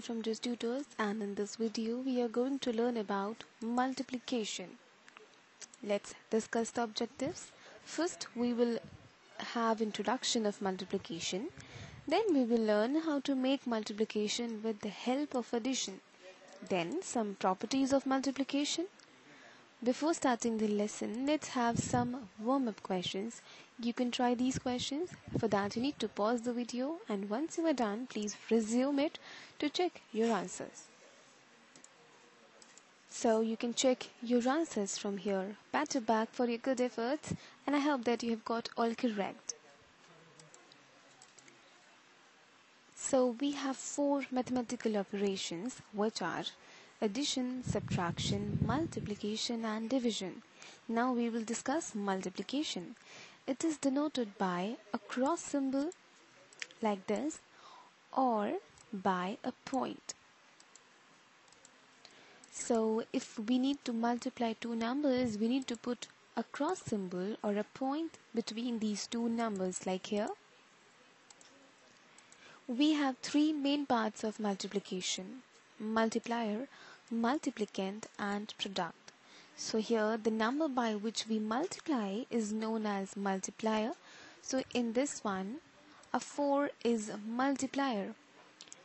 From Just Tutors and in this video we are going to learn about multiplication. Let's discuss the objectives. First we will have introduction of multiplication. Then we will learn how to make multiplication with the help of addition. Then some properties of multiplication. Before starting the lesson, let's have some warm-up questions. You can try these questions. For that, you need to pause the video and once you are done, please resume it to check your answers. So you can check your answers from here. Pat your back for your good efforts and I hope that you have got all correct. So we have four mathematical operations which are addition, subtraction, multiplication and division. Now we will discuss multiplication. It is denoted by a cross symbol like this or by a point. So if we need to multiply two numbers, we need to put a cross symbol or a point between these two numbers like here. We have three main parts of multiplication. Multiplier, multiplicand and product. So here the number by which we multiply is known as multiplier. So in this one a 4 is multiplier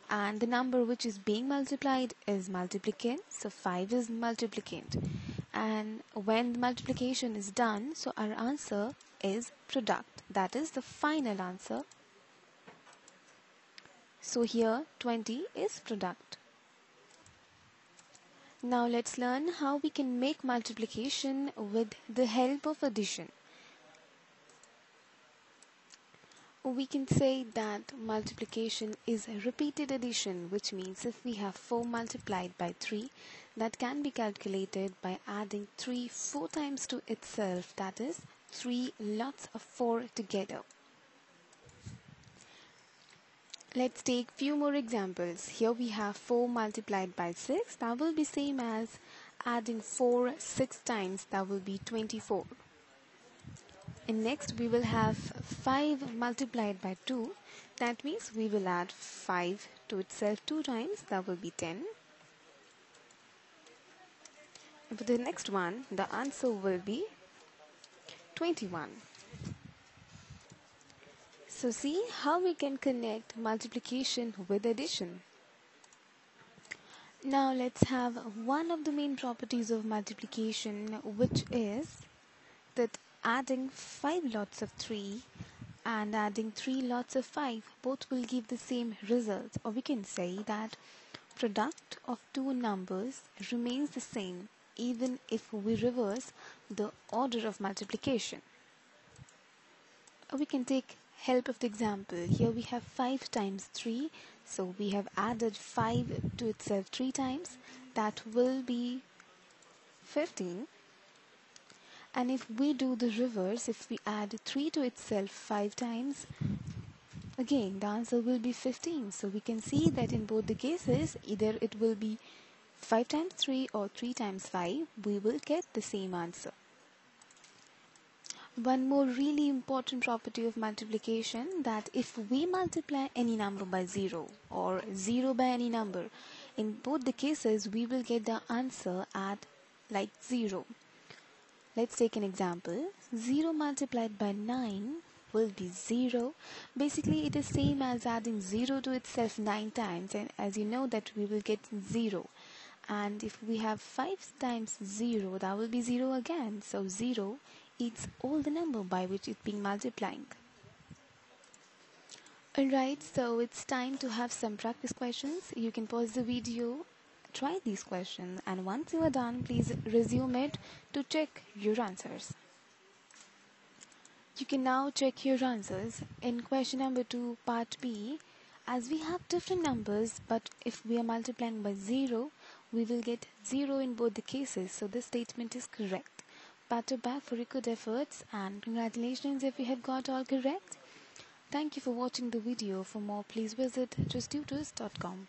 and the number which is being multiplied is multiplicand. So 5 is multiplicand and when the multiplication is done so our answer is product that is the final answer. So here 20 is product. Now let's learn how we can make multiplication with the help of addition. We can say that multiplication is repeated addition which means if we have 4 multiplied by 3 that can be calculated by adding 3 4 times to itself that is 3 lots of 4 together. Let's take few more examples. Here we have 4 multiplied by 6. That will be same as adding 4 6 times. That will be 24. And next we will have 5 multiplied by 2. That means we will add 5 to itself 2 times. That will be 10. For the next one, the answer will be 21. So see how we can connect multiplication with addition. Now let's have one of the main properties of multiplication which is that adding 5 lots of 3 and adding 3 lots of 5 both will give the same result or we can say that product of two numbers remains the same even if we reverse the order of multiplication. We can take help of the example. Here we have 5 times 3. So we have added 5 to itself 3 times. That will be 15. And if we do the reverse, if we add 3 to itself 5 times, again the answer will be 15. So we can see that in both the cases, either it will be 5 times 3 or 3 times 5, we will get the same answer. One more really important property of multiplication that if we multiply any number by 0 or 0 by any number, in both the cases we will get the answer at like 0. Let's take an example. 0 multiplied by 9 will be 0. Basically it is same as adding 0 to itself 9 times and as you know that we will get 0 and if we have 5 times 0 that will be 0 again so 0 it's all the number by which it's being multiplying. Alright, so it's time to have some practice questions. You can pause the video, try these questions, and once you are done, please resume it to check your answers. You can now check your answers. In question number 2, part B, as we have different numbers, but if we are multiplying by 0, we will get 0 in both the cases, so this statement is correct pat your back for good efforts and congratulations if you have got all correct. Thank you for watching the video. For more, please visit justtutors.com.